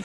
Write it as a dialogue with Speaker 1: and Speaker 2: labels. Speaker 1: No!